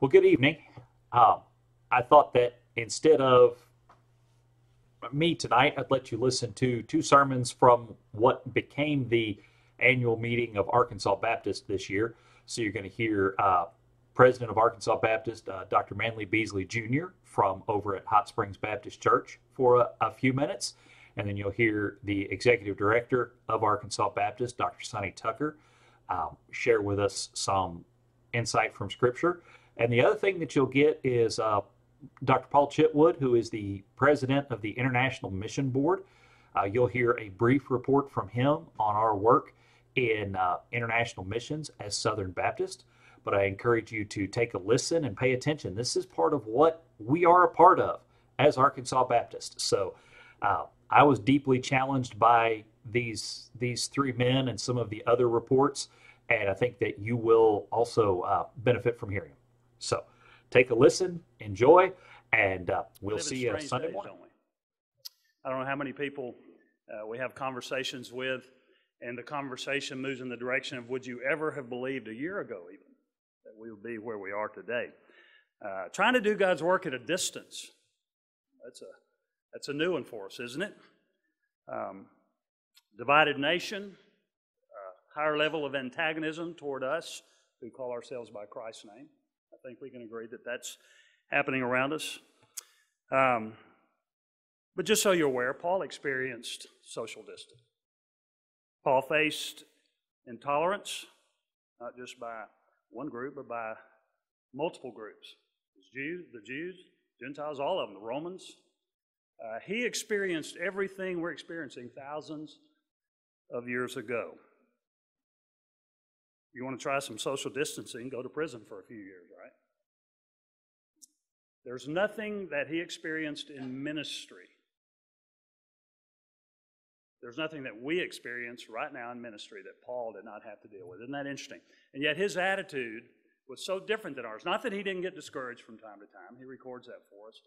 Well, good evening. Um, I thought that instead of me tonight, I'd let you listen to two sermons from what became the annual meeting of Arkansas Baptist this year. So you're going to hear uh, President of Arkansas Baptist, uh, Dr. Manley Beasley Jr. from over at Hot Springs Baptist Church for a, a few minutes. And then you'll hear the Executive Director of Arkansas Baptist, Dr. Sonny Tucker, um, share with us some insight from Scripture. And the other thing that you'll get is uh, Dr. Paul Chitwood, who is the president of the International Mission Board. Uh, you'll hear a brief report from him on our work in uh, international missions as Southern Baptist. But I encourage you to take a listen and pay attention. This is part of what we are a part of as Arkansas Baptist. So uh, I was deeply challenged by these these three men and some of the other reports, and I think that you will also uh, benefit from hearing. So take a listen, enjoy, and uh, we'll see you Sunday days, morning. I don't know how many people uh, we have conversations with, and the conversation moves in the direction of would you ever have believed a year ago, even, that we would be where we are today? Uh, trying to do God's work at a distance. That's a, that's a new one for us, isn't it? Um, divided nation, uh, higher level of antagonism toward us who call ourselves by Christ's name. I think we can agree that that's happening around us. Um, but just so you're aware, Paul experienced social distance. Paul faced intolerance, not just by one group, but by multiple groups. The Jews, the Jews, Gentiles, all of them, the Romans. Uh, he experienced everything we're experiencing thousands of years ago. You want to try some social distancing, go to prison for a few years, right? There's nothing that he experienced in ministry. There's nothing that we experience right now in ministry that Paul did not have to deal with. Isn't that interesting? And yet his attitude was so different than ours. Not that he didn't get discouraged from time to time, he records that for us.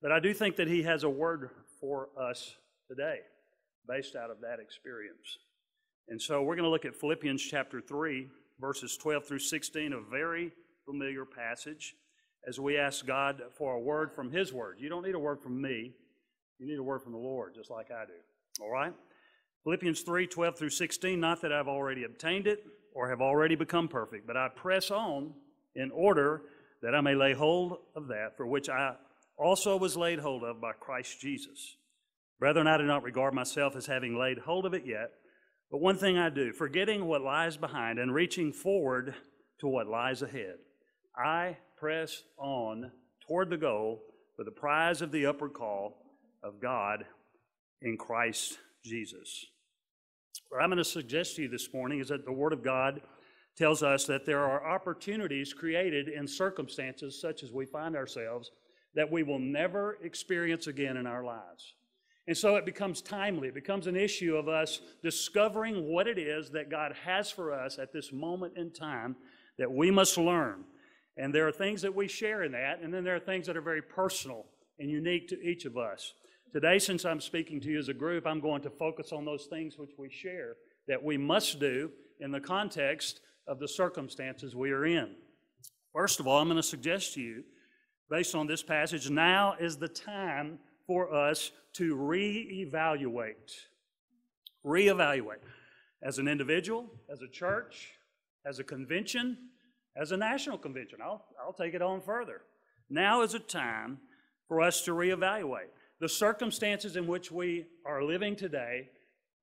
But I do think that he has a word for us today based out of that experience. And so we're going to look at Philippians chapter 3, verses 12 through 16, a very familiar passage, as we ask God for a word from His word. You don't need a word from me, you need a word from the Lord, just like I do. All right? Philippians 3 12 through 16, not that I've already obtained it or have already become perfect, but I press on in order that I may lay hold of that for which I also was laid hold of by Christ Jesus. Brethren, I do not regard myself as having laid hold of it yet, but one thing I do, forgetting what lies behind and reaching forward to what lies ahead, I press on toward the goal for the prize of the upward call of God in Christ Jesus. What I'm going to suggest to you this morning is that the Word of God tells us that there are opportunities created in circumstances such as we find ourselves that we will never experience again in our lives. And so it becomes timely. It becomes an issue of us discovering what it is that God has for us at this moment in time that we must learn. And there are things that we share in that, and then there are things that are very personal and unique to each of us. Today, since I'm speaking to you as a group, I'm going to focus on those things which we share that we must do in the context of the circumstances we are in. First of all, I'm going to suggest to you, based on this passage, now is the time for us to reevaluate. Reevaluate. As an individual, as a church, as a convention, as a national convention. I'll, I'll take it on further. Now is a time for us to reevaluate the circumstances in which we are living today,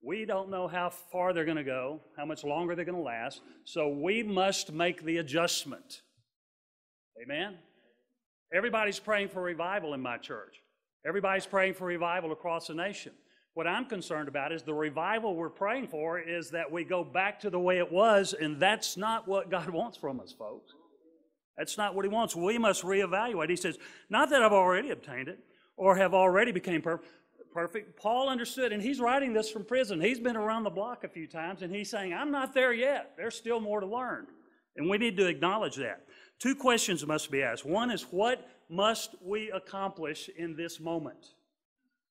we don't know how far they're going to go, how much longer they're going to last, so we must make the adjustment. Amen? Everybody's praying for revival in my church. Everybody's praying for revival across the nation. What I'm concerned about is the revival we're praying for is that we go back to the way it was, and that's not what God wants from us, folks. That's not what He wants. We must reevaluate. He says, Not that I've already obtained it, or have already became per- perfect. Paul understood, and he's writing this from prison. He's been around the block a few times, and he's saying, I'm not there yet. There's still more to learn. And we need to acknowledge that. Two questions must be asked. One is, what must we accomplish in this moment?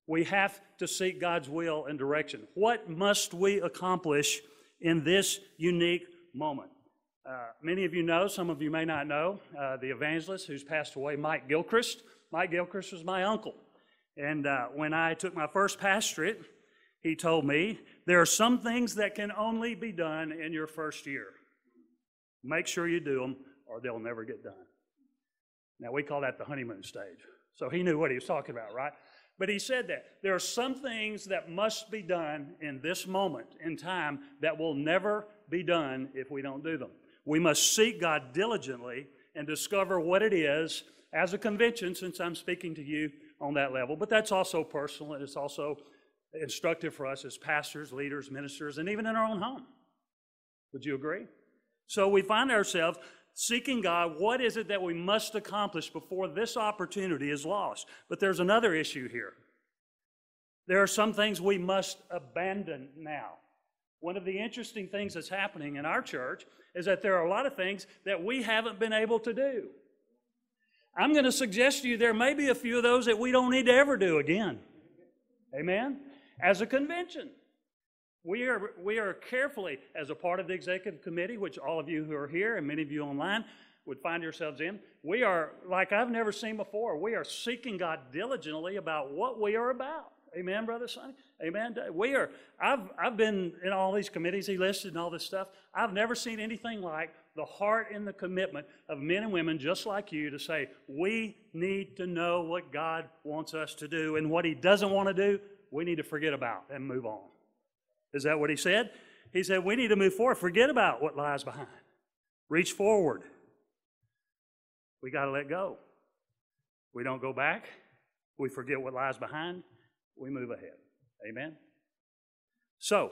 We have to seek God's will and direction. What must we accomplish in this unique moment? Uh, many of you know, some of you may not know, uh, the evangelist who's passed away, Mike Gilchrist. Mike Gilchrist was my uncle. And uh, when I took my first pastorate, he told me there are some things that can only be done in your first year. Make sure you do them, or they'll never get done. Now, we call that the honeymoon stage. So he knew what he was talking about, right? But he said that there are some things that must be done in this moment in time that will never be done if we don't do them. We must seek God diligently and discover what it is as a convention, since I'm speaking to you on that level. But that's also personal, and it's also instructive for us as pastors, leaders, ministers, and even in our own home. Would you agree? So we find ourselves seeking God, what is it that we must accomplish before this opportunity is lost? But there's another issue here. There are some things we must abandon now. One of the interesting things that's happening in our church is that there are a lot of things that we haven't been able to do. I'm going to suggest to you there may be a few of those that we don't need to ever do again. Amen? As a convention. We are, we are carefully, as a part of the executive committee, which all of you who are here and many of you online would find yourselves in, we are, like I've never seen before, we are seeking God diligently about what we are about. Amen, Brother Sonny? Amen. We are, I've, I've been in all these committees he listed and all this stuff. I've never seen anything like the heart and the commitment of men and women just like you to say, we need to know what God wants us to do, and what He doesn't want to do, we need to forget about and move on. Is that what He said? He said, we need to move forward, forget about what lies behind, reach forward. We got to let go. We don't go back, we forget what lies behind, we move ahead. Amen? So,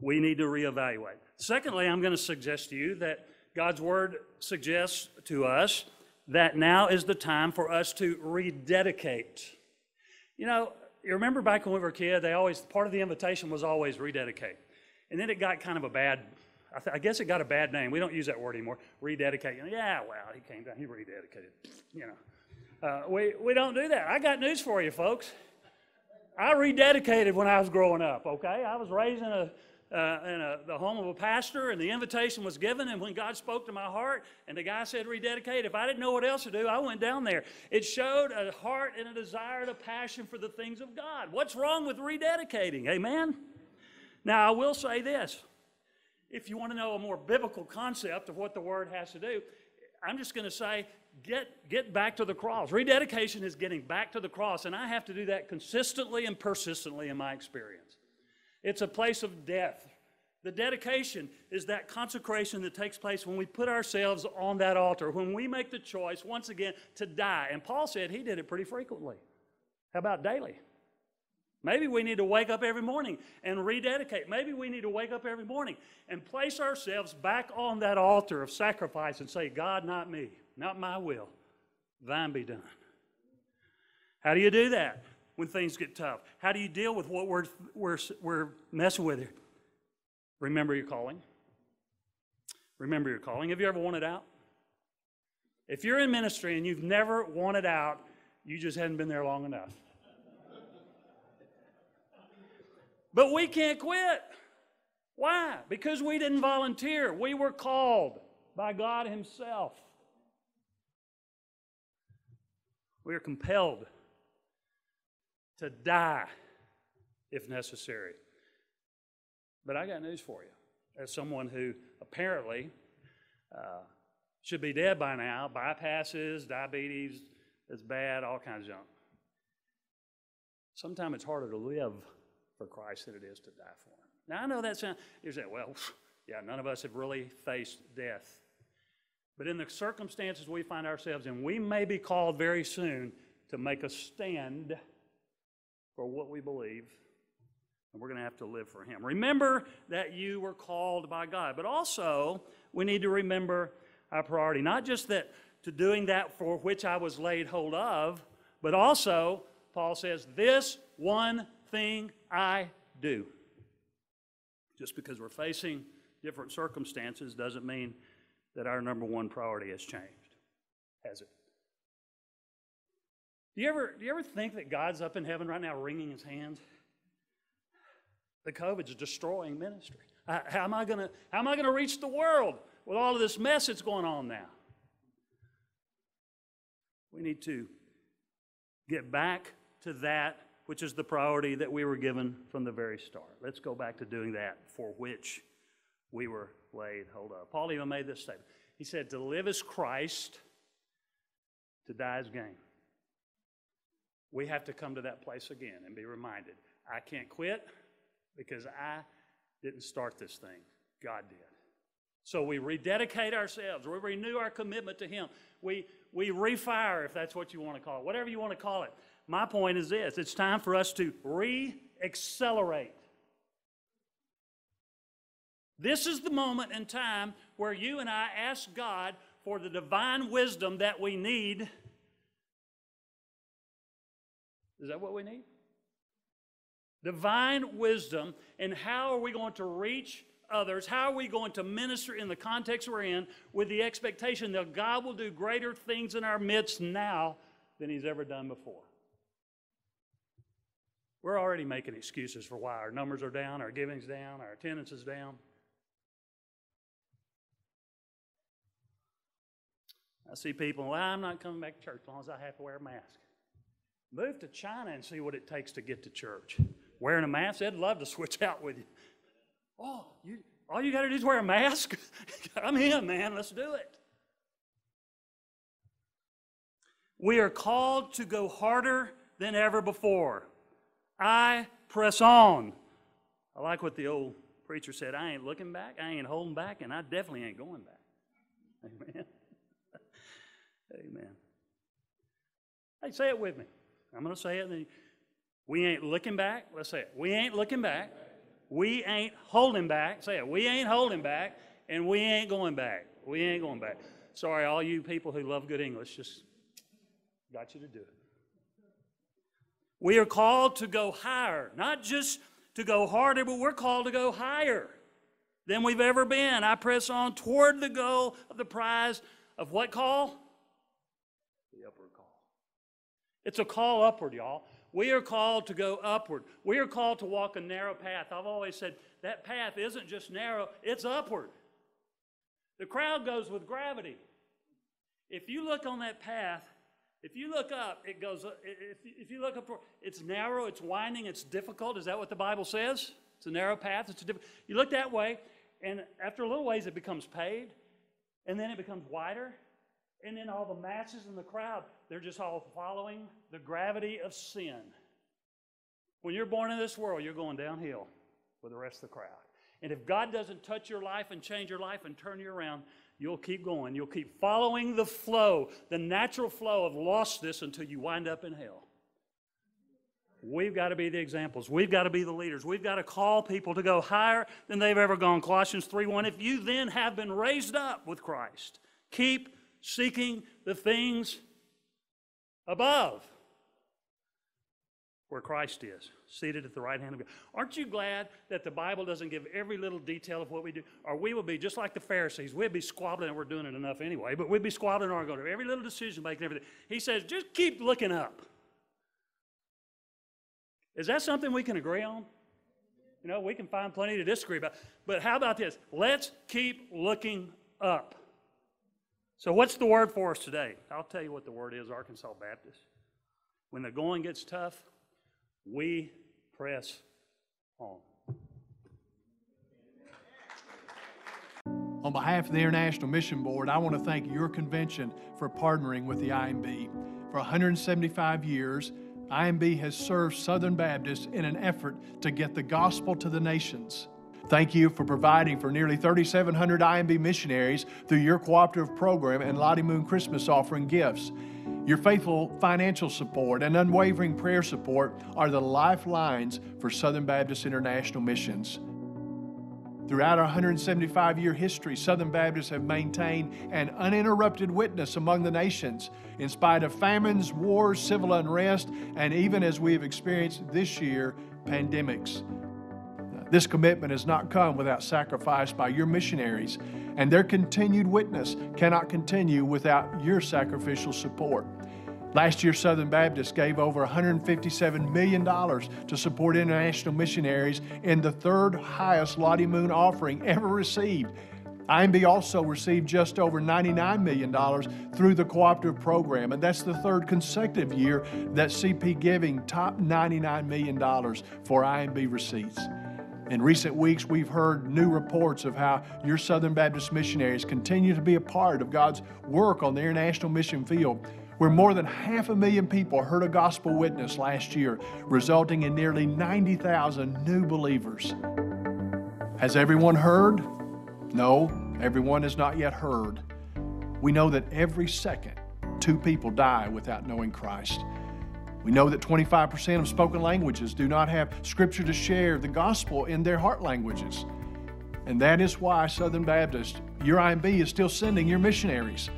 we need to reevaluate. Secondly, I'm going to suggest to you that God's Word suggests to us that now is the time for us to rededicate. You know, you remember back when we were a kid, they always, part of the invitation was always rededicate. And then it got kind of a bad, I, th- I guess it got a bad name. We don't use that word anymore. Rededicate. You know, yeah, well, he came down, he rededicated. You know, uh, we, we don't do that. I got news for you, folks. I rededicated when I was growing up, okay? I was raised in, a, uh, in a, the home of a pastor, and the invitation was given. And when God spoke to my heart, and the guy said, rededicate, if I didn't know what else to do, I went down there. It showed a heart and a desire and a passion for the things of God. What's wrong with rededicating? Amen? Now, I will say this if you want to know a more biblical concept of what the word has to do, I'm just going to say get, get back to the cross. Rededication is getting back to the cross, and I have to do that consistently and persistently in my experience. It's a place of death. The dedication is that consecration that takes place when we put ourselves on that altar, when we make the choice, once again, to die. And Paul said he did it pretty frequently. How about daily? Maybe we need to wake up every morning and rededicate. Maybe we need to wake up every morning and place ourselves back on that altar of sacrifice and say, God, not me not my will, thine be done. How do you do that when things get tough? How do you deal with what we're, we're, we're messing with here? Remember your calling. Remember your calling. Have you ever wanted out? If you're in ministry and you've never wanted out, you just hadn't been there long enough. but we can't quit. Why? Because we didn't volunteer. We were called by God Himself. We are compelled to die if necessary. But I got news for you. As someone who apparently uh, should be dead by now, bypasses, diabetes is bad, all kinds of junk. Sometimes it's harder to live for Christ than it is to die for Him. Now, I know that sounds, you say, well, yeah, none of us have really faced death. But in the circumstances we find ourselves in, we may be called very soon to make a stand for what we believe, and we're going to have to live for Him. Remember that you were called by God, but also we need to remember our priority. Not just that to doing that for which I was laid hold of, but also, Paul says, this one thing I do. Just because we're facing different circumstances doesn't mean that our number one priority has changed, has it? Do you ever, do you ever think that God's up in heaven right now wringing his hands? The COVID's destroying ministry. How, am I going to how am I to reach the world with all of this mess that's going on now? We need to get back to that which is the priority that we were given from the very start. Let's go back to doing that for which we were laid hold of. Paul even made this statement. He said, To live is Christ, to die is gain. We have to come to that place again and be reminded I can't quit because I didn't start this thing, God did. So we rededicate ourselves, we renew our commitment to Him. We, we refire, if that's what you want to call it, whatever you want to call it. My point is this it's time for us to re accelerate. This is the moment in time where you and I ask God for the divine wisdom that we need. Is that what we need? Divine wisdom, and how are we going to reach others? How are we going to minister in the context we're in with the expectation that God will do greater things in our midst now than He's ever done before? We're already making excuses for why our numbers are down, our giving's down, our attendance is down. I see people, well, I'm not coming back to church as long as I have to wear a mask. Move to China and see what it takes to get to church. Wearing a mask, they'd love to switch out with you. Oh, you, all you got to do is wear a mask? I'm in, man. Let's do it. We are called to go harder than ever before. I press on. I like what the old preacher said I ain't looking back, I ain't holding back, and I definitely ain't going back. Amen. Amen. Hey, say it with me. I'm going to say it. We ain't looking back. Let's say it. We ain't looking back. We ain't holding back. Say it. We ain't holding back, and we ain't going back. We ain't going back. Sorry, all you people who love good English, just got you to do it. We are called to go higher, not just to go harder, but we're called to go higher than we've ever been. I press on toward the goal of the prize of what call? The upward call. It's a call upward, y'all. We are called to go upward. We are called to walk a narrow path. I've always said that path isn't just narrow, it's upward. The crowd goes with gravity. If you look on that path, if you look up, it goes, uh, if, if you look up, it's narrow, it's winding, it's difficult. Is that what the Bible says? It's a narrow path. It's a diff- you look that way, and after a little ways, it becomes paved, and then it becomes wider, and then all the masses in the crowd, they're just all following the gravity of sin. When you're born in this world, you're going downhill with the rest of the crowd. And if God doesn't touch your life and change your life and turn you around, You'll keep going. You'll keep following the flow, the natural flow of lostness until you wind up in hell. We've got to be the examples. We've got to be the leaders. We've got to call people to go higher than they've ever gone. Colossians 3:1. If you then have been raised up with Christ, keep seeking the things above where Christ is, seated at the right hand of God. Aren't you glad that the Bible doesn't give every little detail of what we do? Or we will be just like the Pharisees. We'd be squabbling, and we're doing it enough anyway, but we'd be squabbling our going to every little decision making, everything. He says, just keep looking up. Is that something we can agree on? You know, we can find plenty to disagree about. But how about this? Let's keep looking up. So, what's the word for us today? I'll tell you what the word is, Arkansas Baptist. When the going gets tough, we press on. On behalf of the International Mission Board, I want to thank your convention for partnering with the IMB. For 175 years, IMB has served Southern Baptists in an effort to get the gospel to the nations. Thank you for providing for nearly 3,700 IMB missionaries through your cooperative program and Lottie Moon Christmas offering gifts. Your faithful financial support and unwavering prayer support are the lifelines for Southern Baptist International Missions. Throughout our 175 year history, Southern Baptists have maintained an uninterrupted witness among the nations, in spite of famines, wars, civil unrest, and even as we have experienced this year, pandemics. This commitment has not come without sacrifice by your missionaries, and their continued witness cannot continue without your sacrificial support. Last year, Southern Baptist gave over $157 million to support international missionaries in the third highest Lottie Moon offering ever received. IMB also received just over $99 million through the cooperative program, and that's the third consecutive year that CP Giving topped $99 million for IMB receipts. In recent weeks, we've heard new reports of how your Southern Baptist missionaries continue to be a part of God's work on the international mission field, where more than half a million people heard a gospel witness last year, resulting in nearly 90,000 new believers. Has everyone heard? No, everyone has not yet heard. We know that every second, two people die without knowing Christ. We know that 25% of spoken languages do not have scripture to share the gospel in their heart languages. And that is why Southern Baptist, your IMB, is still sending your missionaries.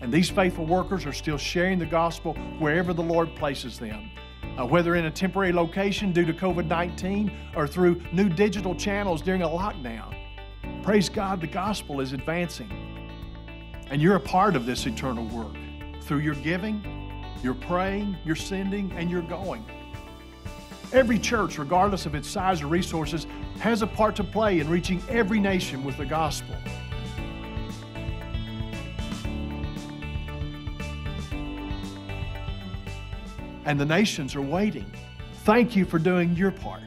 And these faithful workers are still sharing the gospel wherever the Lord places them. Uh, whether in a temporary location due to COVID 19 or through new digital channels during a lockdown. Praise God, the gospel is advancing. And you're a part of this eternal work through your giving, your praying, you're sending, and you're going. Every church, regardless of its size or resources, has a part to play in reaching every nation with the gospel. And the nations are waiting. Thank you for doing your part.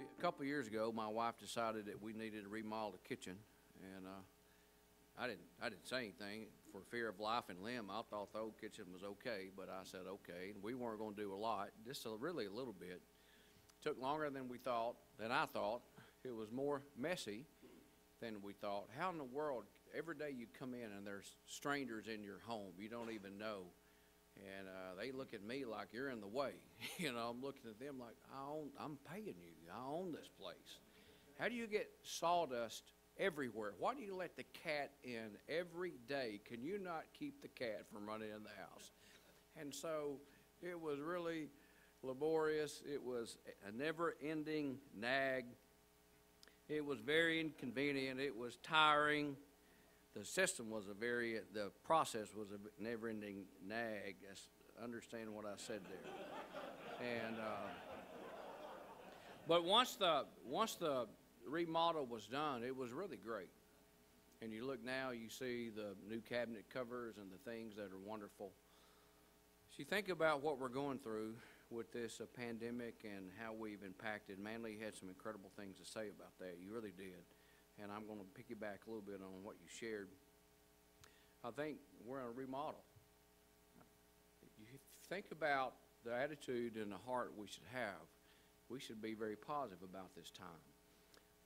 A couple years ago, my wife decided that we needed to remodel the kitchen, and uh, I didn't. I didn't say anything for fear of life and limb. I thought the old kitchen was okay, but I said okay, and we weren't going to do a lot, just a, really a little bit. Took longer than we thought, than I thought. It was more messy than we thought. How in the world? Every day you come in and there's strangers in your home you don't even know and uh, they look at me like you're in the way. you know, I'm looking at them like I own, I'm paying you. I own this place. How do you get sawdust everywhere? Why do you let the cat in every day? Can you not keep the cat from running in the house? And so it was really laborious. It was a never-ending nag. It was very inconvenient. It was tiring the system was a very, the process was a never-ending nag. That's- Understand what I said there. And, uh, but once the, once the remodel was done, it was really great. And you look now, you see the new cabinet covers and the things that are wonderful. So you think about what we're going through with this uh, pandemic and how we've impacted. Manley had some incredible things to say about that. You really did and I'm going to piggyback a little bit on what you shared. I think we're in a remodel. You think about the attitude and the heart we should have. We should be very positive about this time.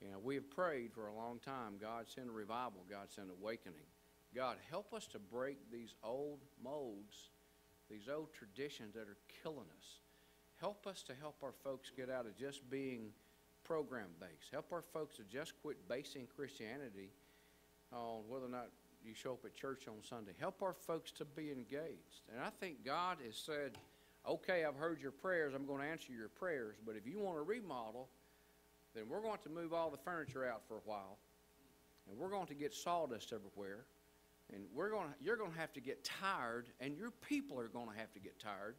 You know, we have prayed for a long time. God send a revival. God send awakening. God, help us to break these old molds, these old traditions that are killing us. Help us to help our folks get out of just being program based. Help our folks to just quit basing Christianity on whether or not you show up at church on Sunday. Help our folks to be engaged. And I think God has said, okay, I've heard your prayers. I'm going to answer your prayers. But if you want to remodel, then we're going to move all the furniture out for a while. And we're going to get sawdust everywhere. And we're going to, you're going to have to get tired, and your people are going to have to get tired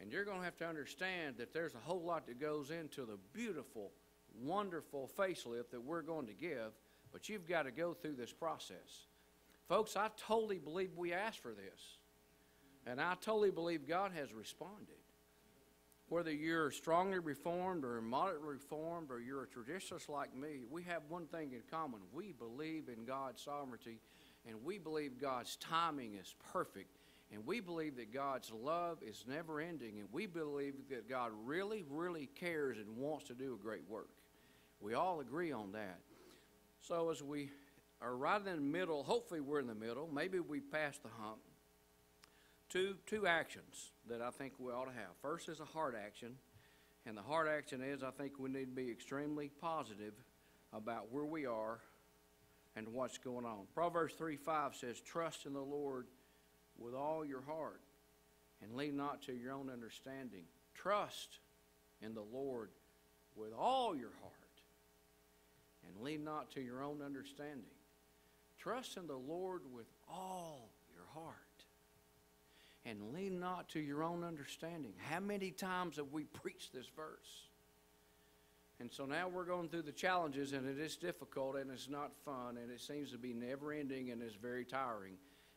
and you're going to have to understand that there's a whole lot that goes into the beautiful, wonderful facelift that we're going to give, but you've got to go through this process. Folks, I totally believe we asked for this. And I totally believe God has responded. Whether you're strongly reformed or moderately reformed or you're a traditionalist like me, we have one thing in common. We believe in God's sovereignty and we believe God's timing is perfect and we believe that God's love is never ending, and we believe that God really, really cares and wants to do a great work. We all agree on that. So as we are right in the middle, hopefully we're in the middle, maybe we passed the hump. Two, two actions that I think we ought to have. First is a heart action, and the heart action is I think we need to be extremely positive about where we are and what's going on. Proverbs 3 5 says, Trust in the Lord with all your heart and lean not to your own understanding. Trust in the Lord with all your heart and lean not to your own understanding. Trust in the Lord with all your heart and lean not to your own understanding. How many times have we preached this verse? And so now we're going through the challenges, and it is difficult, and it's not fun, and it seems to be never ending, and it's very tiring.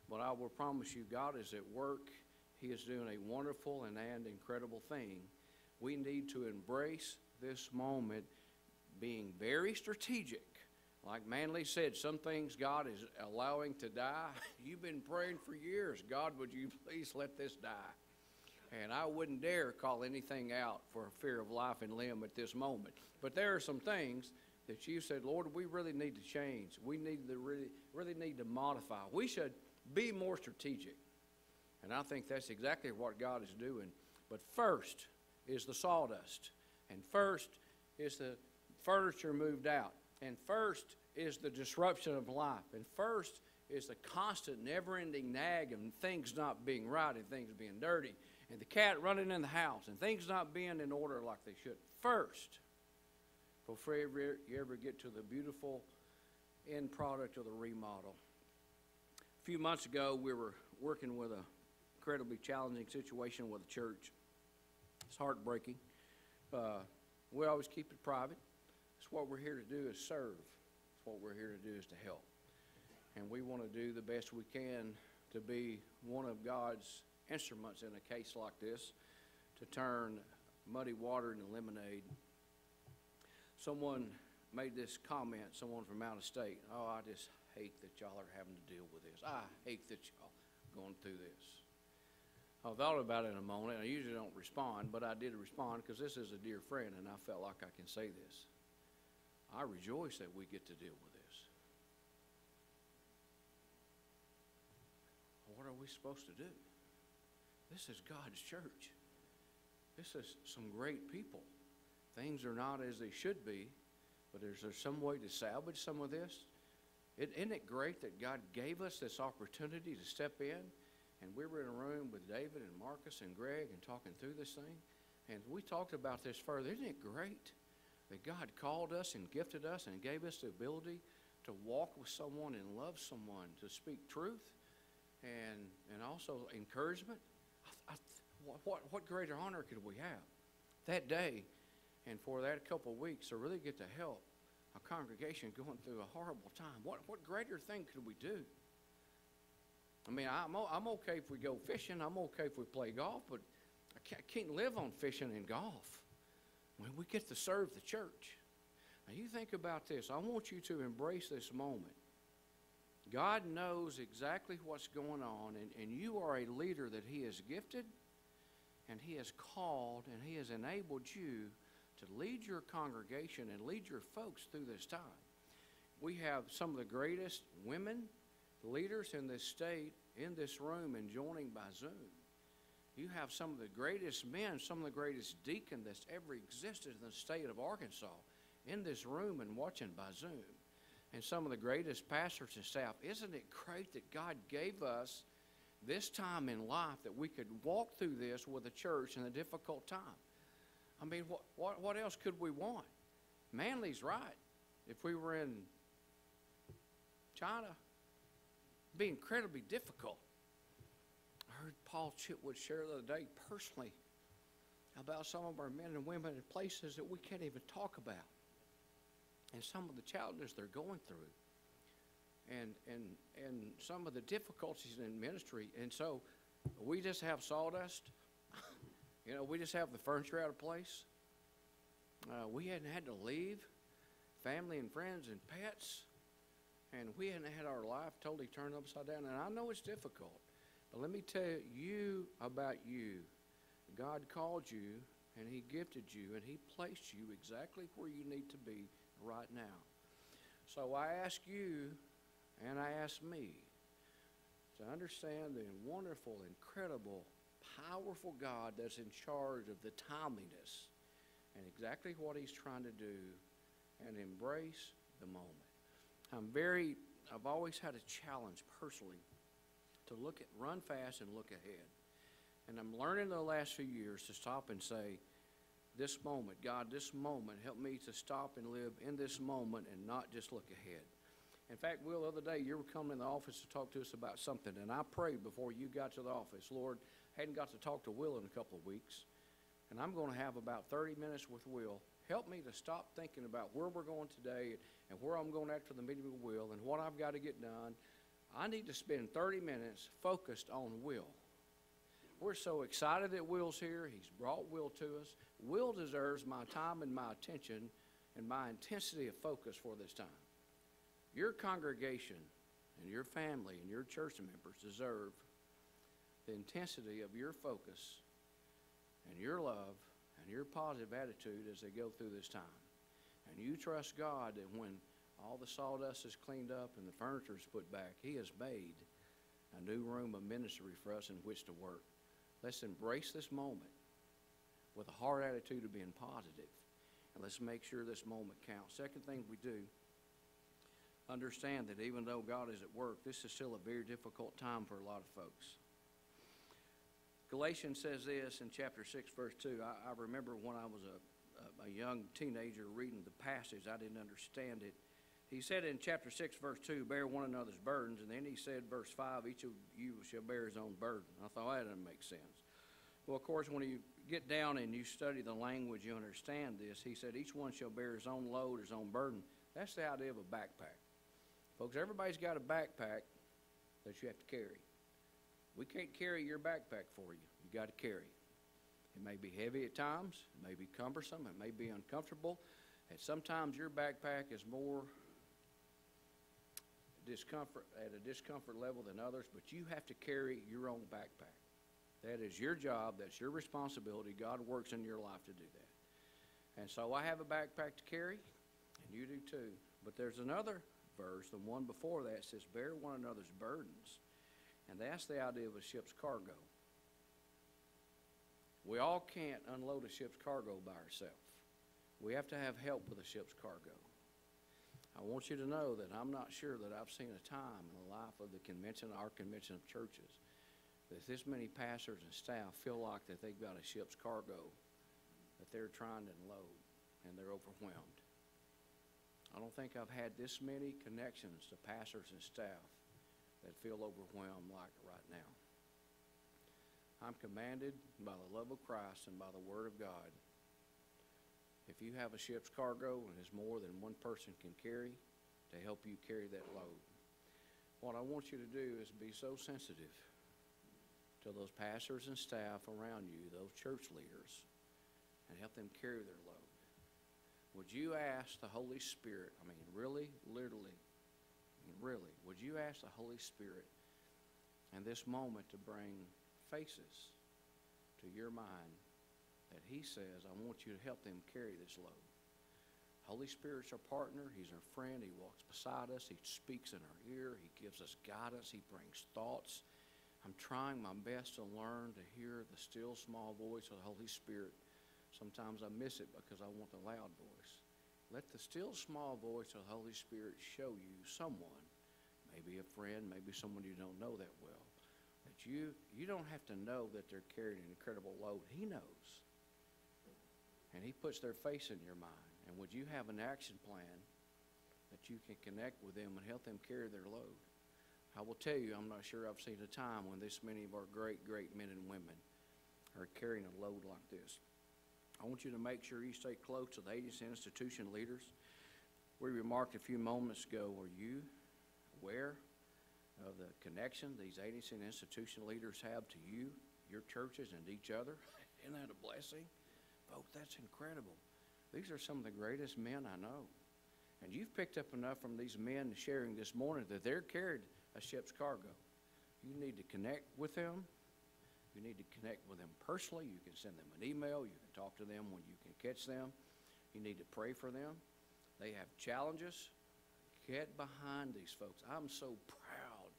But I will promise you, God is at work. He is doing a wonderful and, and incredible thing. We need to embrace this moment being very strategic. Like Manley said, some things God is allowing to die. You've been praying for years. God, would you please let this die? And I wouldn't dare call anything out for fear of life and limb at this moment. But there are some things that you said, Lord, we really need to change. We need to really, really need to modify. We should be more strategic. And I think that's exactly what God is doing. But first is the sawdust. And first is the furniture moved out. And first is the disruption of life. And first is the constant, never ending nag of things not being right and things being dirty. And the cat running in the house and things not being in order like they should. First, before you ever, you ever get to the beautiful end product of the remodel. A few months ago, we were working with a incredibly challenging situation with a church. It's heartbreaking. Uh, we always keep it private. What we're here to do is serve. It's what we're here to do is to help. And we want to do the best we can to be one of God's instruments in a case like this to turn muddy water into lemonade. Someone made this comment, someone from out of state. Oh, I just hate that y'all are having to deal with this. I hate that y'all going through this. I thought about it in a moment. I usually don't respond, but I did respond because this is a dear friend, and I felt like I can say this. I rejoice that we get to deal with this. What are we supposed to do? This is God's church. This is some great people. Things are not as they should be, but is there some way to salvage some of this? Isn't it great that God gave us this opportunity to step in? And we were in a room with David and Marcus and Greg and talking through this thing. And we talked about this further. Isn't it great that God called us and gifted us and gave us the ability to walk with someone and love someone, to speak truth and, and also encouragement? I, I, what, what greater honor could we have that day and for that couple of weeks to really get to help a congregation going through a horrible time? What, what greater thing could we do? I mean, I'm, I'm okay if we go fishing. I'm okay if we play golf, but I can't, I can't live on fishing and golf. When we get to serve the church. Now, you think about this. I want you to embrace this moment. God knows exactly what's going on, and, and you are a leader that He has gifted, and He has called, and He has enabled you to lead your congregation and lead your folks through this time. We have some of the greatest women leaders in this state in this room and joining by Zoom. You have some of the greatest men, some of the greatest deacons that's ever existed in the state of Arkansas in this room and watching by Zoom. And some of the greatest pastors and staff. Isn't it great that God gave us this time in life that we could walk through this with a church in a difficult time? I mean, what, what, what else could we want? Manley's right. If we were in China, it'd be incredibly difficult. Heard Paul Chitwood share the other day personally about some of our men and women in places that we can't even talk about and some of the challenges they're going through and, and, and some of the difficulties in ministry. And so we just have sawdust. you know, we just have the furniture out of place. Uh, we hadn't had to leave family and friends and pets and we hadn't had our life totally turned upside down. And I know it's difficult, but let me tell you about you. God called you, and He gifted you, and He placed you exactly where you need to be right now. So I ask you, and I ask me, to understand the wonderful, incredible, powerful God that's in charge of the timeliness and exactly what He's trying to do, and embrace the moment. I'm very, I've always had a challenge personally to look at, run fast and look ahead. And I'm learning the last few years to stop and say, this moment, God, this moment, help me to stop and live in this moment and not just look ahead. In fact, Will, the other day, you were coming in the office to talk to us about something, and I prayed before you got to the office, Lord, I hadn't got to talk to Will in a couple of weeks, and I'm going to have about 30 minutes with Will. Help me to stop thinking about where we're going today and where I'm going after the meeting with Will and what I've got to get done. I need to spend 30 minutes focused on Will. We're so excited that Will's here. He's brought Will to us. Will deserves my time and my attention and my intensity of focus for this time. Your congregation and your family and your church members deserve the intensity of your focus and your love and your positive attitude as they go through this time. And you trust God that when all the sawdust is cleaned up and the furniture is put back, He has made a new room of ministry for us in which to work. Let's embrace this moment with a hard attitude of being positive, and let's make sure this moment counts. Second thing we do, understand that even though God is at work, this is still a very difficult time for a lot of folks. Galatians says this in chapter 6, verse 2. I, I remember when I was a, a, a young teenager reading the passage, I didn't understand it. He said in chapter 6, verse 2, bear one another's burdens. And then he said, verse 5, each of you shall bear his own burden. I thought, that doesn't make sense. Well, of course, when you get down and you study the language, you understand this. He said, each one shall bear his own load, his own burden. That's the idea of a backpack. Folks, everybody's got a backpack that you have to carry. We can't carry your backpack for you. You got to carry. it. It may be heavy at times, it may be cumbersome, it may be uncomfortable, and sometimes your backpack is more discomfort at a discomfort level than others, but you have to carry your own backpack. That is your job, that's your responsibility. God works in your life to do that. And so I have a backpack to carry, and you do too. But there's another verse, the one before that says, Bear one another's burdens. And that's the idea of a ship's cargo. We all can't unload a ship's cargo by ourselves. We have to have help with a ship's cargo. I want you to know that I'm not sure that I've seen a time in the life of the convention, our convention of churches, that this many pastors and staff feel like that they've got a ship's cargo that they're trying to unload and they're overwhelmed. I don't think I've had this many connections to pastors and staff that feel overwhelmed like right now. I'm commanded by the love of Christ and by the Word of God. If you have a ship's cargo and it's more than one person can carry, to help you carry that load. What I want you to do is be so sensitive to those pastors and staff around you, those church leaders, and help them carry their load. Would you ask the Holy Spirit, I mean, really, literally, really, would you ask the Holy Spirit in this moment to bring faces to your mind that He says, I want you to help them carry this load? Holy Spirit's our partner. He's our friend. He walks beside us. He speaks in our ear. He gives us guidance. He brings thoughts. I'm trying my best to learn to hear the still small voice of the Holy Spirit. Sometimes I miss it because I want the loud voice. Let the still small voice of the Holy Spirit show you someone, maybe a friend, maybe someone you don't know that well, that you you don't have to know that they're carrying an incredible load. He knows. And he puts their face in your mind. And would you have an action plan that you can connect with them and help them carry their load? I will tell you, I'm not sure I've seen a time when this many of our great, great men and women are carrying a load like this. I want you to make sure you stay close to the agency institution leaders. We remarked a few moments ago, are you aware of the connection these agency and institution leaders have to you, your churches, and each other? Isn't that a blessing? Folks, that's incredible. These are some of the greatest men I know. And you've picked up enough from these men sharing this morning that they're carried a ship's cargo. You need to connect with them. You need to connect with them personally. You can send them an email. You can talk to them when you can catch them. You need to pray for them. They have challenges. Get behind these folks. I'm so proud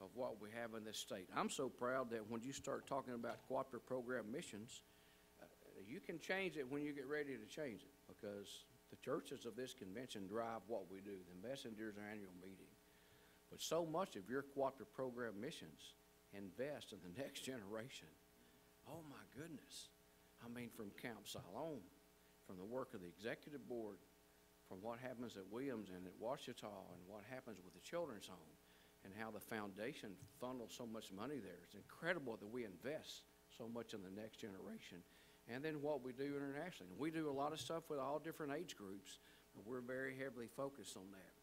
of what we have in this state. I'm so proud that when you start talking about cooperative program missions, you can change it when you get ready to change it because the churches of this convention drive what we do. The messengers annual meeting. But so much of your cooperative program missions invest in the next generation. Oh my goodness. I mean, from Camp Siloam from the work of the executive board, from what happens at Williams and at Ouachita, and what happens with the children's home, and how the foundation funnels so much money there. It's incredible that we invest so much in the next generation. And then what we do internationally. We do a lot of stuff with all different age groups, but we're very heavily focused on that.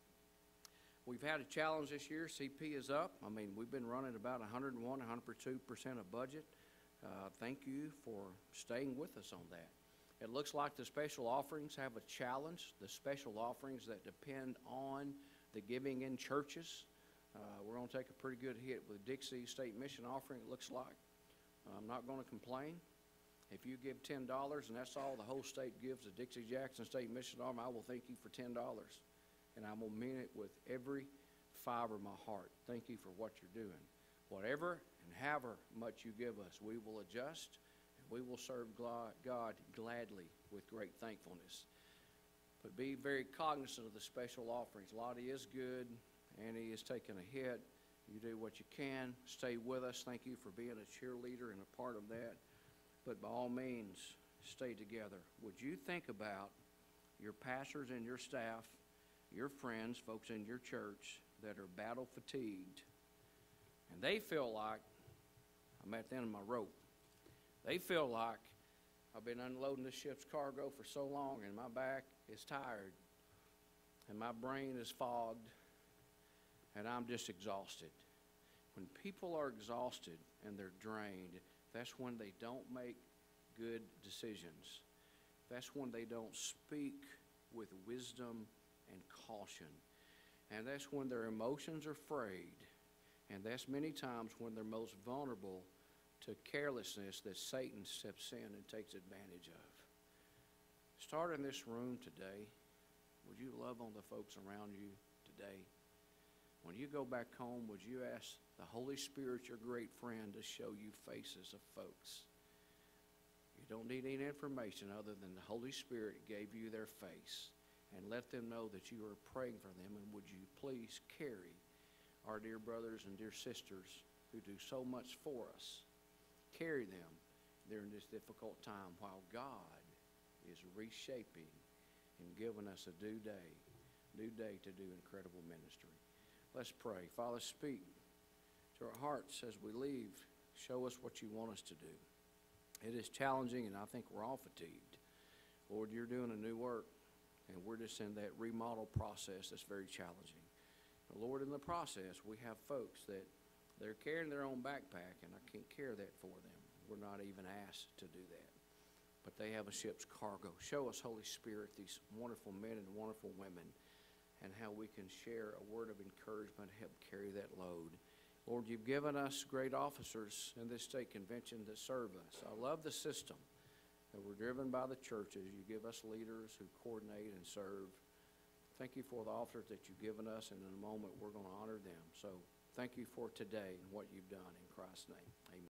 We've had a challenge this year. CP is up. I mean, we've been running about 101, 102 percent of budget. Uh, thank you for staying with us on that. It looks like the special offerings have a challenge. The special offerings that depend on the giving in churches. Uh, we're going to take a pretty good hit with Dixie State Mission offering. It looks like. I'm not going to complain. If you give ten dollars and that's all the whole state gives to Dixie Jackson State Mission Army, I will thank you for ten dollars. And I will mean it with every fiber of my heart. Thank you for what you're doing. Whatever and however much you give us, we will adjust and we will serve God gladly with great thankfulness. But be very cognizant of the special offerings. Lottie is good. Annie is taking a hit. You do what you can. Stay with us. Thank you for being a cheerleader and a part of that. But by all means, stay together. Would you think about your pastors and your staff, your friends, folks in your church that are battle fatigued, and they feel like I'm at the end of my rope. They feel like I've been unloading this ship's cargo for so long and my back is tired and my brain is fogged and I'm just exhausted. When people are exhausted and they're drained, that's when they don't make good decisions. That's when they don't speak with wisdom and caution. And that's when their emotions are frayed. And that's many times when they're most vulnerable to carelessness that Satan steps in and takes advantage of. Start in this room today. Would you love on the folks around you today? When you go back home, would you ask the Holy Spirit, your great friend, to show you faces of folks? You don't need any information other than the Holy Spirit gave you their face. And let them know that you are praying for them. And would you please carry our dear brothers and dear sisters who do so much for us? Carry them during this difficult time while God is reshaping and giving us a new day, new day to do incredible ministry. Let's pray. Father, speak to our hearts as we leave. Show us what you want us to do. It is challenging, and I think we're all fatigued. Lord, you're doing a new work, and we're just in that remodel process that's very challenging. But Lord, in the process, we have folks that they're carrying their own backpack, and I can't carry that for them. We're not even asked to do that. But they have a ship's cargo. Show us, Holy Spirit, these wonderful men and wonderful women and how we can share a word of encouragement, help carry that load. Lord, you've given us great officers in this state convention that serve us. I love the system that we're driven by the churches. You give us leaders who coordinate and serve. Thank you for the officers that you've given us, and in a moment, we're going to honor them. So thank you for today and what you've done. In Christ's name, amen.